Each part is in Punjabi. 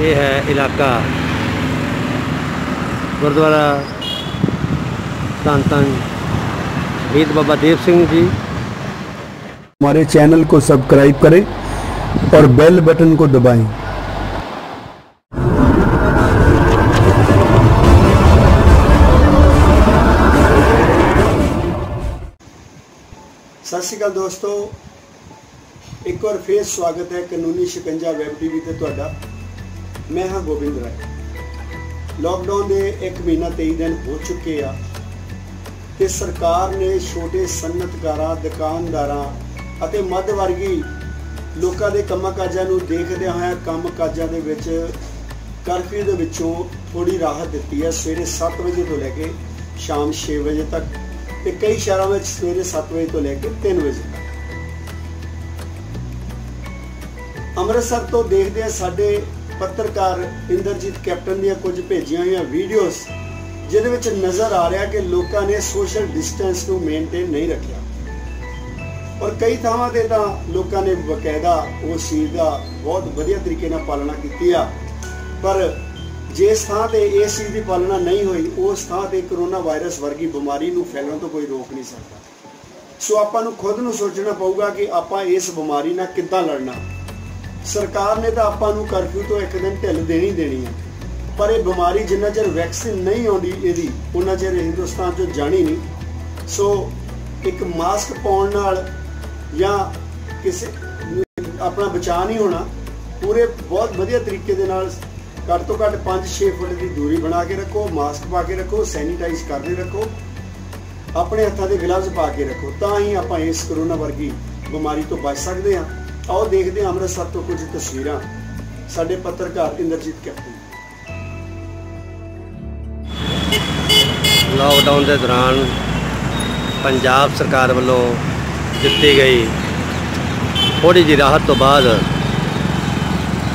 ਇਹ ਹੈ ਇਲਾਕਾ ਗੁਰਦੁਆਰਾ ਧੰਨ ਧੰਨ ਸ਼ਹੀਦ ਬਾਬਾ ਦੀਪ ਸਿੰਘ ਜੀ हमारे चैनल को सब्सक्राइब करें और बेल बटन को दबाएं ਸਤਿ ਸ਼੍ਰੀ ਅਕਾਲ ਦੋਸਤੋ ਇੱਕ ਵਾਰ ਫੇਰ ਸਵਾਗਤ ਹੈ ਕਾਨੂੰਨੀ ਸ਼ਿਕੰਜਾ ਵੈਬ ਟੀਵੀ ਤੇ ਤੁਹਾਡਾ ਮੈਂ ਹਾਂ ਗੋਬਿੰਦ ਰਾਏ। ਲਾਕਡਾਊਨ ਦੇ 1 ਮਹੀਨਾ 23 ਦਿਨ ਹੋ ਚੁੱਕੇ ਆ ਤੇ ਸਰਕਾਰ ਨੇ ਛੋਟੇ ਸਨਅਤਕਾਰਾਂ, ਦੁਕਾਨਦਾਰਾਂ ਅਤੇ ਮੱਧ ਵਰਗੀ ਲੋਕਾਂ ਦੇ ਕੰਮਾਂ ਕਾਜਾਂ ਨੂੰ ਦੇਖਦਿਆਂ ਹੋਇਆ ਕੰਮ ਕਾਜਾਂ ਦੇ ਵਿੱਚ ਕਰਫਿਊ ਦੇ ਵਿੱਚੋਂ ਥੋੜੀ ਰਾਹਤ ਦਿੱਤੀ ਹੈ। ਸਵੇਰੇ 7 ਵਜੇ ਤੋਂ ਲੈ ਕੇ ਸ਼ਾਮ 6 ਵਜੇ ਤੱਕ ਤੇ ਕਈ ਸ਼ਹਿਰਾਂ ਵਿੱਚ ਸਵੇਰੇ 7 ਵਜੇ ਤੋਂ ਲੈ ਕੇ 3 ਵਜੇ ਤੱਕ। ਅੰਮ੍ਰਿਤਸਰ ਤੋਂ ਦੇਖਦੇ ਆ ਸਾਡੇ ਪੱਤਰਕਾਰ ਇੰਦਰਜੀਤ ਕੈਪਟਨ ਦੀਆਂ ਕੁਝ ਭੇਜੀਆਂ ਹੋਈਆਂ ਵੀਡੀਓਜ਼, ਜਿਹਦੇ ਵਿੱਚ ਨਜ਼ਰ ਆ ਰਿਹਾ ਕਿ ਲੋਕਾਂ ਨੇ ਸੋਸ਼ਲ ਡਿਸਟੈਂਸ ਨੂੰ ਮੇਨਟੇਨ ਨਹੀਂ ਰੱਖਿਆ। ਔਰ ਕਈ ਥਾਵਾਂ ਤੇ ਤਾਂ ਲੋਕਾਂ ਨੇ ਬਕਾਇਦਾ ਉਸ ਚੀਜ਼ ਦਾ ਬਹੁਤ ਵਧੀਆ ਤਰੀਕੇ ਨਾਲ ਪਾਲਣਾ ਕੀਤੀ ਆ। ਪਰ ਜਿਸ ਥਾਂ ਤੇ ਇਸ ਚੀਜ਼ ਦੀ ਪਾਲਣਾ ਨਹੀਂ ਹੋਈ, ਉਸ ਥਾਂ ਤੇ ਕਰੋਨਾ ਵਾਇਰਸ ਵਰਗੀ ਬਿਮਾਰੀ ਨੂੰ ਫੈਲਣ ਤੋਂ ਕੋਈ ਰੋਕ ਨਹੀਂ ਸਕਦਾ। ਸੋ ਆਪਾਂ ਨੂੰ ਖੁਦ ਨੂੰ ਸੋਚਣਾ ਪਊਗਾ ਕਿ ਆਪਾਂ ਇਸ ਬਿਮਾਰੀ ਨਾਲ ਕਿੱਦਾਂ ਲੜਨਾ। ਸਰਕਾਰ ਨੇ ਤਾਂ ਆਪਾਂ ਨੂੰ ਕਰਫਿਊ ਤੋਂ ਇੱਕ ਦਿਨ ਢਿੱਲ ਦੇਣੀ ਦੇਣੀ ਹੈ। ਪਰ ਇਹ ਬਿਮਾਰੀ ਜਿੰਨਾ ਚਿਰ ਵੈਕਸੀਨ ਨਹੀਂ ਆਉਂਦੀ ਇਹਦੀ ਉਹਨਾਂ ਚਿਰ ਹਿੰਦੁਸਤਾਨ ਚੋਂ ਜਾਣੀ ਨਹੀਂ। ਸੋ ਇੱਕ ਮਾਸਕ ਪਾਉਣ ਨਾਲ ਜਾਂ ਕਿਸੇ ਆਪਣਾ ਬਚਾਅ ਨਹੀਂ ਹੋਣਾ, ਪੂਰੇ ਬਹੁਤ ਵਧੀਆ ਤਰੀਕੇ ਦੇ ਨਾਲ ਘੱਟ ਤੋਂ ਘੱਟ 5-6 ਫੁੱਟ ਦੀ ਦੂਰੀ ਬਣਾ ਕੇ ਰੱਖੋ, ਮਾਸਕ ਪਾ ਕੇ ਰੱਖੋ, ਸੈਨੀਟਾਈਜ਼ ਕਰਦੇ ਰੱਖੋ, ਆਪਣੇ ਹੱਥਾਂ ਦੇ ਗਲਵਜ਼ ਪਾ ਕੇ ਰੱਖੋ, ਤਾਂ ਹੀ ਆਪਾਂ ਇਸ ਕਰੋਨਾ ਵਰਗੀ ਬਿਮਾਰੀ ਤੋਂ ਬਚ ਸਕਦੇ ਹਾਂ। ਆਓ ਦੇਖਦੇ ਹਾਂ ਅੰਮ੍ਰਿਤਸਰ ਤੋਂ ਕੁਝ ਤਸਵੀਰਾਂ। ਸਾਡੇ ਪੱਤਰਕਾਰ ਇੰਦਰਜੀਤ ਕੈਪਟਨ। ਲਾਕਡਾਊਨ ਦੇ ਦੌਰਾਨ ਪੰਜਾਬ ਸਰਕਾਰ ਵੱਲੋਂ ਦਿੱਤੀ ਗਈ ਥੋੜੀ ਜਿਹੀ ਰਾਹਤ ਤੋਂ ਬਾਅਦ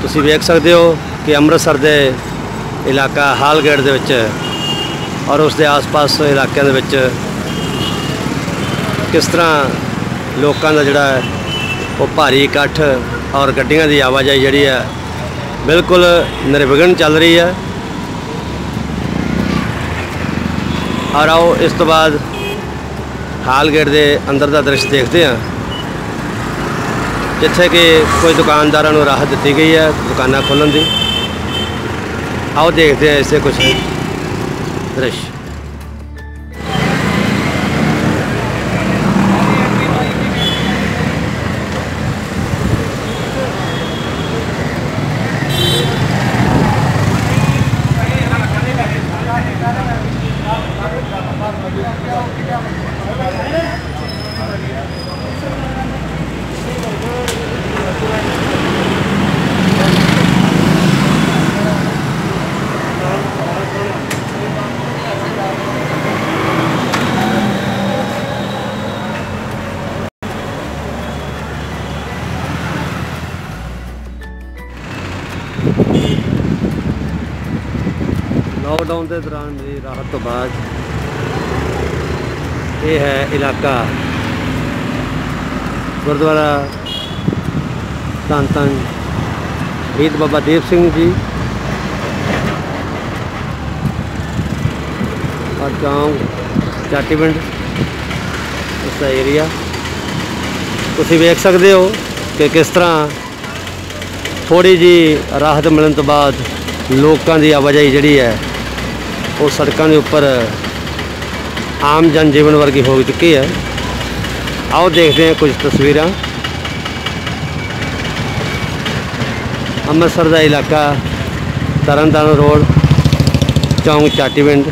ਤੁਸੀਂ ਵੇਖ ਸਕਦੇ ਹੋ ਕਿ ਅੰਮ੍ਰਿਤਸਰ ਦੇ ਇਲਾਕਾ ਹਾਲਗੇਟ ਦੇ ਵਿੱਚ ਔਰ ਉਸ ਦੇ ਆਸ-ਪਾਸ ਇਲਾਕਿਆਂ ਦੇ ਵਿੱਚ ਕਿਸ ਤਰ੍ਹਾਂ ਲੋਕਾਂ ਦਾ ਜਿਹੜਾ ਉਹ ਭਾਰੀ ਇਕੱਠ ਔਰ ਗੱਡੀਆਂ ਦੀ ਆਵਾਜਾਈ ਜਿਹੜੀ ਹੈ ਬਿਲਕੁਲ ਨਿਰਵਿਘਨ ਚੱਲ ਰਹੀ ਹੈ। ਔਰ ਆਓ ਇਸ ਤੋਂ ਬਾਅਦ ਹਾਲ ਗੇਟ ਦੇ ਅੰਦਰ ਦਾ ਦ੍ਰਿਸ਼ ਦੇਖਦੇ ਹਾਂ। ਜਿੱਥੇ ਕਿ ਕੋਈ ਦੁਕਾਨਦਾਰਾਂ ਨੂੰ ਰਾਹਤ ਦਿੱਤੀ ਗਈ ਹੈ ਦੁਕਾਨਾਂ ਖੋਲ੍ਹਣ ਦੀ। ਆਓ ਦੇਖਦੇ ਹਾਂ ਇਸੇ ਕੁਝ ਦ੍ਰਿਸ਼। ਲਾਕਡਾਊਨ ਦੇ ਦੌਰਾਨ ਮਿਲੀ ਰਾਹਤ ਤੋਂ ਬਾਅਦ ਇਹ ਹੈ ਇਲਾਕਾ। ਗੁਰਦੁਆਰਾ ਧੰਨ ਧੰਨ ਸ਼ਹੀਦ ਬਾਬਾ ਦੀਪ ਸਿੰਘ ਜੀ। ਔਰ ਗਾਂਵ ਚਾਟੀਵਿੰਡ ਉਸ ਦਾ ਏਰੀਆ ਤੁਸੀਂ ਵੇਖ ਸਕਦੇ ਹੋ ਕਿ ਕਿਸ ਤਰ੍ਹਾਂ ਥੋੜੀ ਜੀ ਰਾਹਤ ਮਿਲਣ ਤੋਂ ਬਾਅਦ ਲੋਕਾਂ ਦੀ ਆਵਾਜਾਈ ਜਿਹੜੀ ਹੈ, ਉਹ ਸੜਕਾਂ ਦੇ ਉੱਪਰ ਆਮ ਜਨ ਜੀਵਨ ਵਰਗੀ ਹੋ ਚੁੱਕੀ ਹੈ। ਆਓ ਦੇਖਦੇ ਹਾਂ ਕੁਝ ਤਸਵੀਰਾਂ। ਅੰਮ੍ਰਿਤਸਰ ਦਾ ਇਲਾਕਾ ਤਰਨਤਾਰਨ ਰੋਡ, ਚੌਂਕ ਚਾਟੀਵਿੰਡ